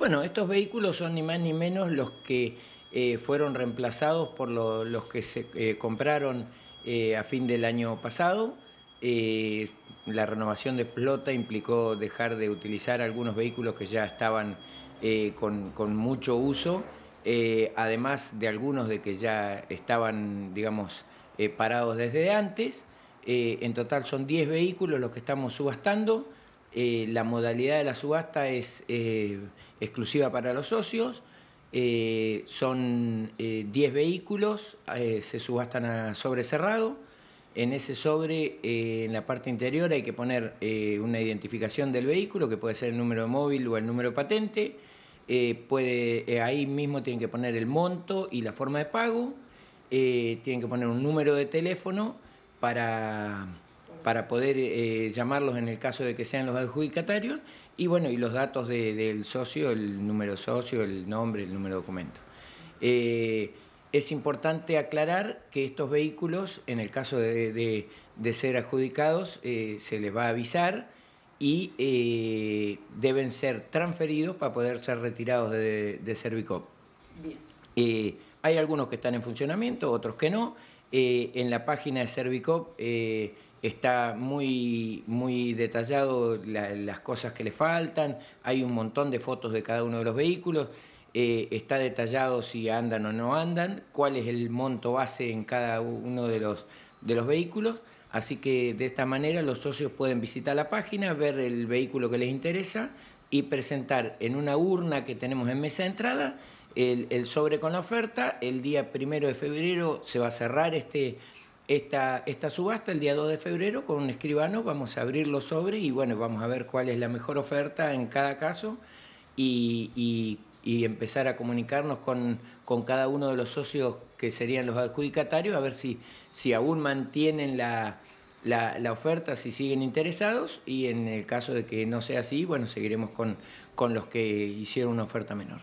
Bueno, estos vehículos son ni más ni menos los que eh, fueron reemplazados por los que se eh, compraron eh, a fin del año pasado. la renovación de flota implicó dejar de utilizar algunos vehículos que ya estaban con, con, mucho uso, además de algunos de que ya estaban, digamos, parados desde antes. en total son 10 vehículos los que estamos subastando. La modalidad de la subasta es exclusiva para los socios. Eh, son 10 eh, vehículos, eh, se subastan a sobre cerrado. En ese sobre, en la parte interior, hay que poner una identificación del vehículo, que puede ser el número de móvil o el número de patente. puede, ahí mismo tienen que poner el monto y la forma de pago. tienen que poner un número de teléfono para, para poder llamarlos en el caso de que sean los adjudicatarios y bueno, y los datos del socio, el número socio, el nombre, el número de documento. Eh, es importante aclarar que estos vehículos, en el caso de, ser adjudicados, eh, se les va a avisar y eh, deben ser transferidos para poder ser retirados de, de Servicop. hay algunos que están en funcionamiento, otros que no. en la página de Servicop está muy, muy detallado las cosas que le faltan, hay un montón de fotos de cada uno de los vehículos, eh, está detallado si andan o no andan, cuál es el monto base en cada uno de los, de los vehículos, así que de esta manera los socios pueden visitar la página, ver el vehículo que les interesa y presentar en una urna que tenemos en mesa de entrada el, el sobre con la oferta, el día primero de febrero se va a cerrar este esta, esta subasta el día 2 de febrero con un escribano, vamos a abrir los sobres y bueno, vamos a ver cuál es la mejor oferta en cada caso y, empezar a comunicarnos con, con, cada uno de los socios que serían los adjudicatarios, a ver si, si aún mantienen la, la, oferta, si siguen interesados y en el caso de que no sea así, bueno, seguiremos con, con los que hicieron una oferta menor.